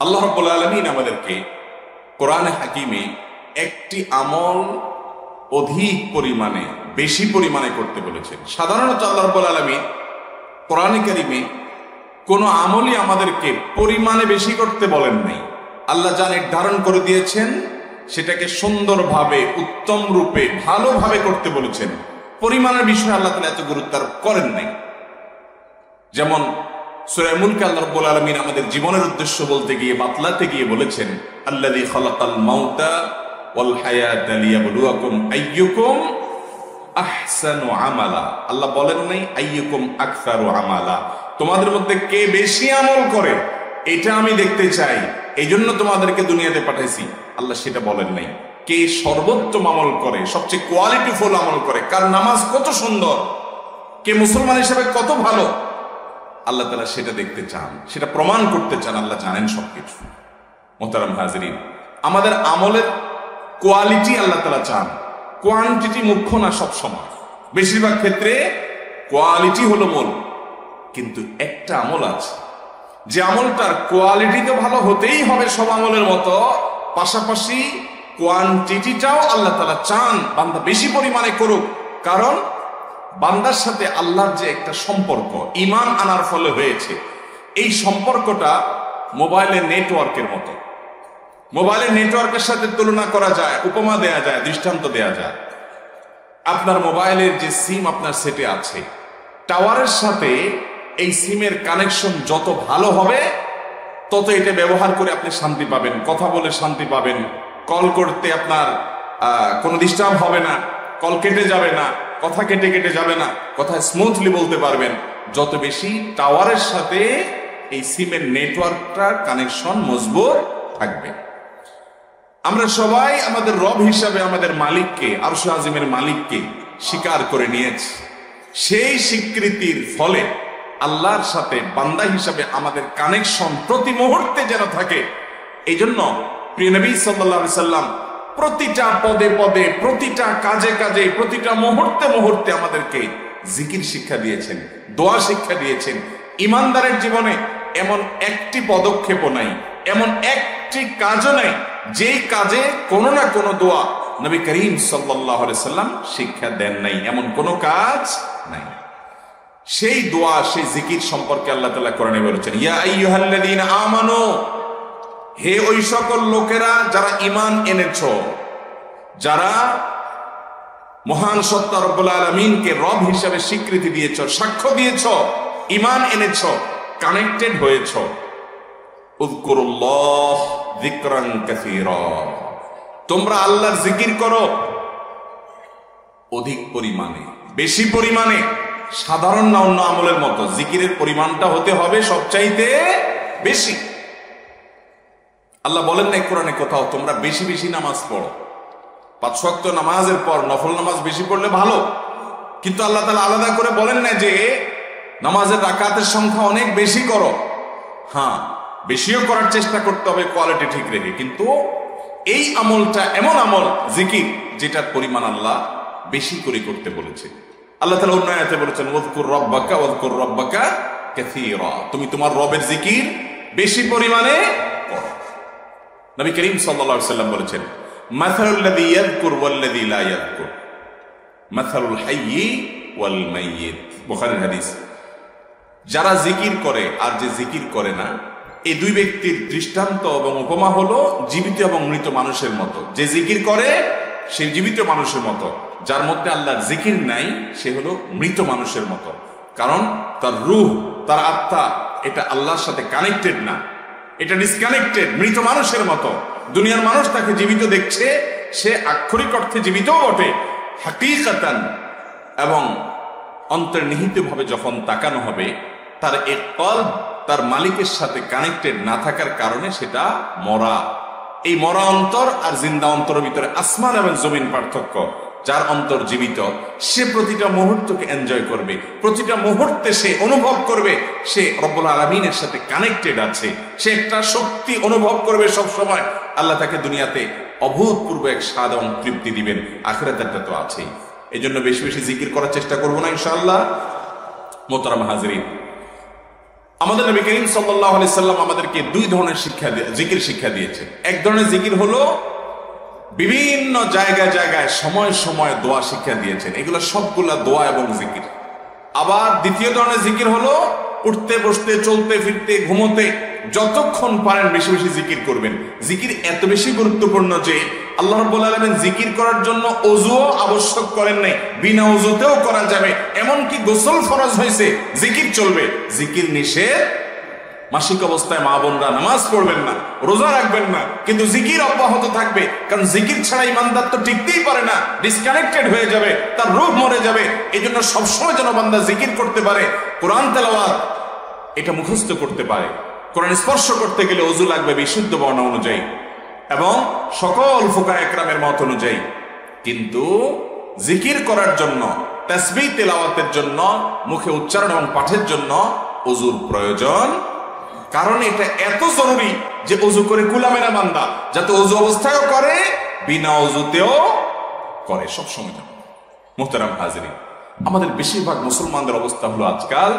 আল্লাহ রব্বুল আলমিন আমাদেরকে কোরআনে হাকিমে একটি আমল অধিক পরিমাণে, বেশি পরিমাণে করতে বলেছেন। সাধারণত আল্লাহ রব্বুল আলমিন কোরআনে কারিমে কোনো আমলই আমাদেরকে পরিমাণে বেশি করতে বলেন নাই। আল্লাহ যা নির্ধারণ করে দিয়েছেন, সেটাকে সুন্দরভাবে, উত্তম রূপে, ভালোভাবে করতে বলেছেন। পরিমাণের বিষয়ে আল্লাহ তালা এত গুরুত্ব করেন নাই। যেমন সুরাইমুলকে আল্লাহ রব্বুল আলমিন আমাদের জীবনের উদ্দেশ্য বলতে গিয়ে, বাতলাতে গিয়ে বলেছেন আল্লাদি খলাকাল মাউতা ওয়াল হায়াত লিয়াবলুয়াকুম আইয়ুকুম আহসানু আমালা। আল্লাহ বলেন নাই, আইয়ুকুম আকসারু আমালা। তোমাদের মধ্যে কে বেশি আমল করে, এটা আমি দেখতে চাই। এই জন্য তোমাদেরকে দুনিয়াতে পাঠাইছি। আল্লাহ সেটা বলেন নাই। কে সর্বোত্তম আমল করে, সবচেয়ে কোয়ালিটিফুল আমল করে, কার নামাজ কত সুন্দর, কে মুসলমান হিসেবে কত ভালো আল্লাহ তালা সেটা দেখতে চান, সেটা প্রমাণ করতে চান, আল্লাহ জানেন সবকিছু। মোতারাম হাজরিন, আমাদের আমলের কোয়ালিটি আল্লাহ তালা চান। কোয়ান্টিটি মুখ্য না সব সময়। বেশিরভাগ ক্ষেত্রে কোয়ালিটি হলো মূল। কিন্তু একটা আমল আছে। যে আমলটার কোয়ালিটি তো ভালো হতেই হবে সব আমলের মতো, পাশাপাশি কোয়ান্টিটিটাও আল্লাহ তালা চান, বান্দা বেশি পরিমাণে করুক। কারণ বান্দার সাথে আল্লাহর যে একটা সম্পর্ক ইমান আনার ফলে হয়েছে। এই সম্পর্কটা মোবাইলের নেটওয়ার্কের মতো। মোবাইলের নেটওয়ার্কের সাথে তুলনা করা যায়, উপমা দেয়া যায়, দৃষ্টান্ত দেয়া যায়। আপনার মোবাইলের যে সিম আপনার সেটে আছে, টাওয়ারের সাথে এই সিমের কানেকশন যত ভালো হবে, তত এটা ব্যবহার করে আপনি শান্তি পাবেন। কথা বলে শান্তি পাবেন। কল করতে আপনার কোনো ডিস্টার্ব হবে না, কল কেটে যাবে না। কথা কেটে কেটে যাবে না, কথা স্মুথলি বলতে পারবেন। যত বেশি টাওয়ারের সাথে এই সিমের নেটওয়ার্কটার কানেকশন মজবুত থাকবে। আমরা সবাই আমাদের রব হিসাবে আমাদের মালিককে, আরশ আজিমের মালিককে স্বীকার করে নিয়েছি। সেই স্বীকৃতির ফলে আল্লাহর সাথে, বান্দা হিসাবে আমাদের কানেকশন প্রতি মুহূর্তে যেন থাকে। এই জন্য প্রিয় নবী সাল্লাহ সাল্লাম প্রতিটা পদে পদে, প্রতিটা কাজে কাজে, প্রতিটা মুহূর্তে মুহূর্তে আমাদেরকে জিকির শিক্ষা দিয়েছেন, দোয়া শিক্ষা দিয়েছেন। ইমানদারের জীবনে এমন একটি পদক্ষেপও নাই, এমন একটি কাজও নাই, যেই কাজে কোনো না কোনো দোয়া নবী করিম সাল্লাম শিক্ষা দেন নাই, এমন কোনো কাজ নাই। সেই দোয়া, সেই জিকির সম্পর্কে আল্লাহ তালা কোরআনে বলেছেন, ইয়া আমানু হে ওই সকল লোকেরা যারা ইমান এনেছ, যারা মহান সত্তা রব্বুল আলমিনকে রব হিসাবে স্বীকৃতি দিয়েছ, সাক্ষ্য দিয়েছ ইমান এনেছ কানেক্টেড হয়েছ। তোমরা আল্লাহর জিকির করো। অধিক পরিমাণে, বেশি পরিমাণে, সাধারণ না অন্য আমলের মতো, জিকিরের পরিমাণটা হতে হবে সবচাইতে বেশি। আল্লাহ বলেন নাই কোরআনে কোথাও, তোমরা বেশি বেশি নামাজ পড়ো। পাঁচ শক্ত নামাজের পর নফল নামাজ বেশি পড়লে ভালো। কিন্তু আল্লাহ তালা আলাদা করে বলেন না যে, নামাজের রাকাতের সংখ্যা অনেক বেশি করো। হ্যাঁ বেশিও করার চেষ্টা করতে হবে, কোয়ালিটি ঠিক রেখে। কিন্তু এই আমলটা এমন আমল, জিকির, যেটার পরিমাণ আল্লাহ বেশি করে করতে বলেছে। আল্লাহ তালা উন্নয়তে বলেছেন ওদকুর রব্বাকা ওদকুর রব্বাকা তুমি তোমার রবের জিকির বেশি পরিমাণে নবী করিম সাল্লাল্লাহু সাল্লাম বলেছেন, মাসালুল্লাযী ইয়াযকুর ওয়াল্লাযী লা হাইয়্যি ওয়াল যারা জিকির করে আর যে জিকির করে না, এই দুই ব্যক্তির দৃষ্টান্ত এবং উপমা হলো জীবিত এবং মৃত মানুষের মতো। যে জিকির করে, সে জীবিত মানুষের মতো। যার মধ্যে আল্লাহর জিকির নাই, সে হলো মৃত মানুষের মতো। কারণ তার রুহ, তার আত্মা, এটা আল্লাহর সাথে কানেক্টেড না। এটা ডিসকানেক্টেড মৃত মানুষের মতো। দুনিয়ার মানুষ তাকে জীবিত দেখছে, সে আক্ষরিক অর্থে জীবিতও বটে। হাকিকাতান, এবং অন্তর্নিহিত ভাবে যখন তাকানো হবে, তার এক কল তার মালিকের সাথে কানেক্টেড না থাকার কারণে সেটা মরা। এই মরা অন্তর আর জিন্দা অন্তরের ভিতরে আসমান এবং জমিন পার্থক্য। যার অন্তর জীবিত, সে প্রতিটা মুহূর্তকে এনজয় করবে। প্রতিটা মুহূর্তে সে অনুভব করবে, সে রব্বুল আলমিনের সাথে কানেক্টেড আছে। সে একটা শক্তি অনুভব করবে সব সময় আল্লাহ তাকে দুনিয়াতে অভূতপূর্ব এক স্বাদ এবং তৃপ্তি দিবেন। আখেরাতেরটা তো আছেই। এই জন্য বেশি বেশি জিকির করার চেষ্টা করব না, ইনশাআল্লাহ। মোতারাম হাজরিন, আমাদের নবী করিম সাল্লাহ আলি সাল্লাম আমাদেরকে দুই ধরনের শিক্ষা দিয়ে জিকির শিক্ষা দিয়েছে এক ধরনের জিকির হলো বিভিন্ন জায়গায় জায়গায় সময় সময় দোয়া শিক্ষা দিয়েছেন। এগুলো সবগুলা দোয়া এবং জিকির। আবার দ্বিতীয় ধরনের জিকির হলো উঠতে, বসতে, চলতে, ফিরতে, ঘুমোতে, যতক্ষণ পারেন বেশি বেশি জিকির করবেন। জিকির এত বেশি গুরুত্বপূর্ণ যে আল্লাহ রব্বুল আলমেন জিকির করার জন্য অজুও আবশ্যক করেন নাই। বিনা অজুতেও করা যাবে। এমনকি গোসল ফরজ হয়েছে, জিকির চলবে। জিকির নিষেধ মাসিক অবস্থায় মা বোনরা নামাজ পড়বেন না, রোজা রাখবেন না, কিন্তু জিকির অব্যাহত থাকবে। কারণ জিকির ছাড়া ইমানদার তো টিকতেই পারে না ডিসকানেক্টেড হয়ে যাবে, তার রূপ মরে যাবে। এই জন্য সবসময় যেন বান্দা জিকির করতে পারে, কোরআন তেলাওয়াত এটা মুখস্থ করতে পারে। কোরআন স্পর্শ করতে গেলে অজু লাগবে বিশুদ্ধ বর্ণ অনুযায়ী এবং সকল ফুকা একরামের মত অনুযায়ী। কিন্তু জিকির করার জন্য তাসবি তেলাওয়াতের জন্য, মুখে উচ্চারণ এবং পাঠের জন্য অজুর প্রয়োজন কারণ এটা এত জরুরি যে অজু করে কুলামেরা বান্দা, যাতে অজু অবস্থায়ও করে, বিনা অজুতেও করে সব সময় মোহতারাম হাজিরি আমাদের বেশিরভাগ মুসলমানদের অবস্থা হলো আজকাল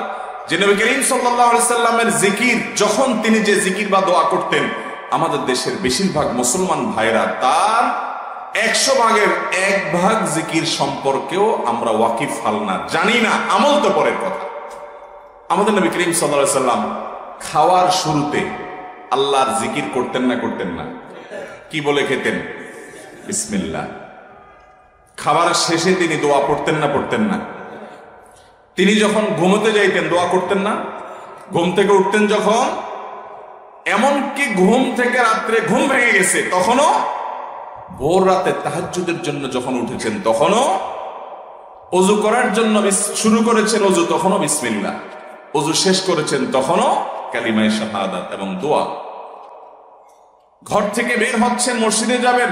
যে নবী করিম সাল্লামের জিকির, যখন তিনি যে জিকির বা দোয়া করতেন, আমাদের দেশের বেশিরভাগ মুসলমান ভাইরা তার একশো ভাগের এক ভাগ জিকির সম্পর্কেও আমরা ওয়াকিফ হাল না, জানি না, আমল তো পরের কথা। আমাদের নবী করিম সাল্লাহ সাল্লাম খাওয়ার শুরুতে আল্লাহর জিকির করতেন না করতেন না। কি বলে খেতেন? বিসমিল্লা খাবারের শেষে তিনি দোয়া পড়তেন না পড়তেন না। তিনি যখন ঘুমোতে যাইতেন, দোয়া করতেন না। ঘুম থেকে উঠতেন যখন, এমনকি ঘুম থেকে রাত্রে ঘুম ভেঙে গেছে, তখনও ভোর রাতে তাহাজুদের জন্য যখন উঠেছেন, তখনও অজু করার জন্য শুরু করেছেন অজু, তখনও বিসমিল্লা অজু শেষ করেছেন, তখনও কালিমাই শাহাদাত এবং দোয়া। ঘর থেকে বের হচ্ছেন, মসজিদে যাবেন,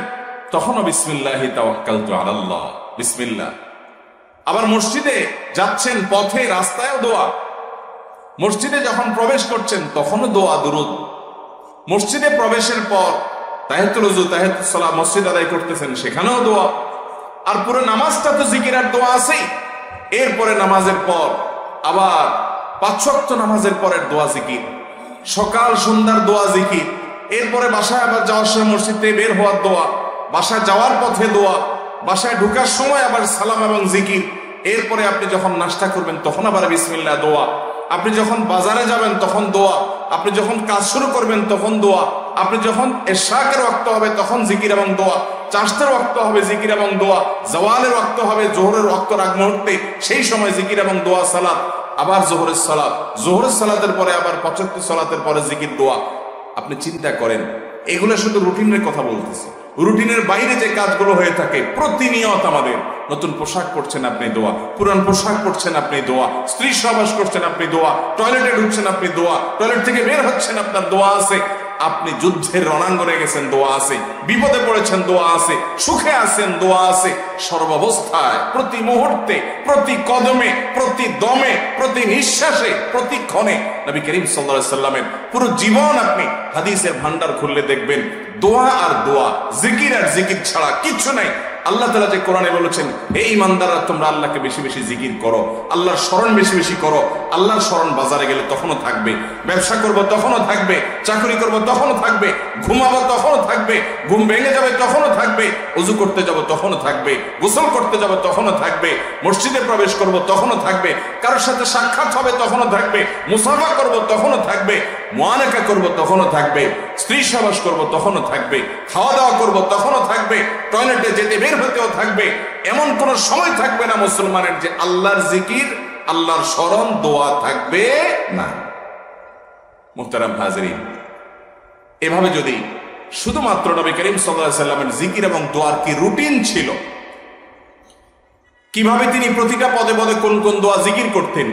তখনও বিসমিল্লাহি তাওয়াক্কালতু আলাল্লাহ, বিসমিল্লাহ। আবার মসজিদে যাচ্ছেন, পথে, রাস্তায়ও দোয়া। মসজিদে যখন প্রবেশ করছেন, তখনও দোয়া দুরুদ। মসজিদে প্রবেশের পর তাহেতুল উজু তাহেতুল সালাম মসজিদ আদায় করতেছেন, সেখানেও দোয়া। আর পুরো নামাজটা তো জিকিরার দোয়া আছেই। এরপরে নামাজের পর আবার পাঁচশক্ত নামাজের পরের দোয়া জিকির, সকাল সন্ধ্যার দোয়া জিকির, এরপরে বাসায় আবার যাওয়ার সময় মসজিদ বের হওয়ার দোয়া, বাসায় যাওয়ার পথে দোয়া, বাসায় ঢুকার সময় আবার সালাম এবং জিকির, এরপরে আপনি যখন নাস্তা করবেন তখন আবার বিসমিল্লা দোয়া, আপনি যখন বাজারে যাবেন তখন দোয়া, আপনি যখন কাজ শুরু করবেন তখন দোয়া, আপনি যখন এশাকের রক্ত হবে তখন জিকির এবং দোয়া চাষের রক্ত হবে জিকির এবং দোয়া, জওয়ালের রক্ত হবে, জোহরের রক্ত রাগ মুহূর্তে, সেই সময় জিকির এবং দোয়া, সালাত আবার জোহরের সালাদ জোহরের সালাতের পরে আবার পঁচাত্তর সালাতের পরে জিকির, দোয়া। আপনি চিন্তা করেন, এগুলো শুধু রুটিনের কথা বলতেছি। রুটিনের বাইরে যে কাজগুলো হয়ে থাকে, প্রতিনিয়ত আমাদের নতুন পোশাক পরছেন আপনি দোয়া, পুরান পোশাক পরছেন আপনি দোয়া স্ত্রী সহবাস করছেন আপনি দোয়া, টয়লেটে ঢুকছেন আপনি দোয়া, টয়লেট থেকে বের হচ্ছেন আপনার দোয়া আছে। আপনি যুদ্ধের রণাঙ্গনে গেছেন, দোয়া আছে। বিপদে পড়েছেন, দোয়া আছে। সুখে আছেন, দোয়া আছে। সর্বাবস্থায়, প্রতি মুহূর্তে, প্রতি কদমে, প্রতি দমে, প্রতি নিঃশ্বাসে, প্রতি ক্ষণে নবী করিম সাল্লা সাল্লামের পুরো জীবন আপনি হাদিসের ভান্ডার খুললে দেখবেন, দোয়া আর দোয়া, জিকির আর জিকির ছাড়া কিছু নাই। আল্লাহ তালা যে কোরআনে বলেছেন এই ইমানদাররা তোমরা আল্লাহকে বেশি বেশি জিকির করো আল্লাহর স্মরণ বেশি বেশি করো আল্লাহর স্মরণ বাজারে গেলে তখনও থাকবে ব্যবসা করব তখনও থাকবে চাকরি করব তখনও থাকবে ঘুমাবো তখনও থাকবে ঘুম ভেঙে যাবে তখনও থাকবে উজু করতে যাব তখনও থাকবে গোসল করতে যাব তখনও থাকবে মসজিদে প্রবেশ করব তখনও থাকবে কারোর সাথে সাক্ষাৎ হবে তখনও থাকবে মুসাফা করব তখনও থাকবে মোয়ানেকা করব তখনও থাকবে, স্ত্রী সবাস করব তখনও থাকবে খাওয়া দাওয়া করব তখনও থাকবে, টয়লেটে যেতে বের হতেও থাকবে। এমন কোন সময় থাকবে না মুসলমানের যে আল্লাহর জিকির, আল্লাহর স্মরণ, দোয়া থাকবে না। মুহতারাম হাজরিন, এভাবে যদি শুধুমাত্র নবী করিম সাল্লাহ সাল্লামের জিকির এবং দোয়ার কি রুটিন ছিল? কীভাবে তিনি প্রতিটা পদে পদে কোন কোন দোয়া জিকির করতেন?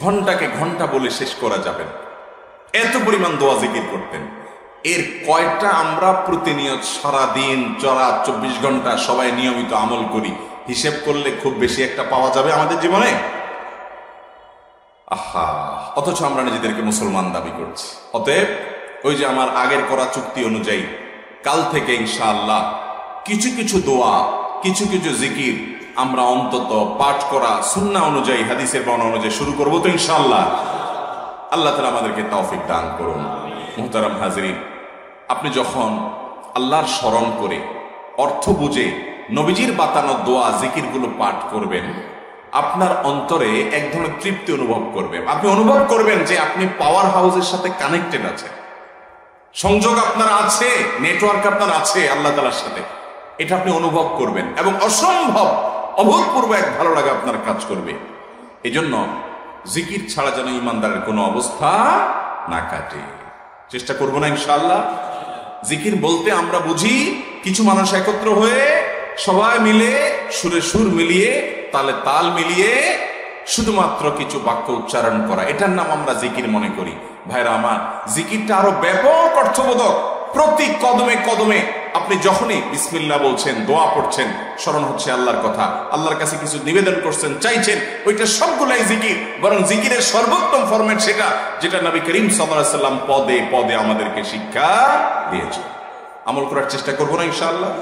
ঘন্টাকে ঘণ্টা বলে শেষ করা যাবে এত পরিমাণ দোয়া জিকির করতেন। এর কয়টা আমরা প্রতিনিয়ত সারা দিন চড়া চব্বিশ ঘণ্টা সবাই নিয়মিত আমল করি, হিসেব করলে খুব বেশি একটা পাওয়া যাবে আমাদের জীবনে? আহা, অথচ আমরা নিজেদেরকে মুসলমান দাবি করছি। অতএব, ওই যে আমার আগের করা চুক্তি অনুযায়ী, কাল থেকে ইনশাআল্লাহ কিছু কিছু দোয়া, কিছু কিছু জিকির আমরা অন্তত পাঠ করা সুন্না অনুযায়ী, হাদিসের বর্ণনা অনুযায়ী শুরু করব তো ইনশাআল্লাহ। আল্লাহ তালা আমাদেরকে তৌফিক দান করুন। মুহতারাম হাজরিন, আপনি যখন আল্লাহর স্মরণ করে অর্থ বুঝে নবীজির বাতানো দোয়া, জিকিরগুলো পাঠ করবেন, আপনার অন্তরে এক ধরনের তৃপ্তি অনুভব করবেন। আপনি অনুভব করবেন যে আপনি পাওয়ার হাউসের সাথে কানেক্টেড আছেন। সংযোগ আপনার আছে নেটওয়ার্ক আপনার আছে আল্লাহ তালার সাথে। এটা আপনি অনুভব করবেন এবং অসম্ভব, অভূতপূর্ব এক ভালো লাগা আপনার কাজ করবে। এই জন্য জিকির ছাড়া যেন ইমানদারের কোনো অবস্থা না কাটে। চেষ্টা করব না ইনশাল্লাহ জিকির বলতে আমরা বুঝি, কিছু মানুষ একত্র হয়ে সবাই মিলে সুরে সুর মিলিয়ে, তালে তাল মিলিয়ে শুধুমাত্র কিছু বাক্য উচ্চারণ করা। এটার নাম আমরা জিকির মনে করি। ভাইরা আমার, জিকিরটা আরও ব্যাপক অর্থবোধক। প্রতি কদমে কদমে আপনি যখনই বিসমিল্লা বলছেন, দোয়া পড়ছেন, স্মরণ হচ্ছে আল্লাহর কথা। আল্লাহর কাছে কিছু নিবেদন করছেন, চাইছেন, ওইটা সবগুলাই জিকির, বরং জিকিরের সর্বোত্তম ফরম্যাট সেটা, যেটা নবী করিম সাল্লাম পদে পদে আমাদেরকে শিক্ষা দিয়েছে আমল করার চেষ্টা করব না ইনশাআল্লাহ?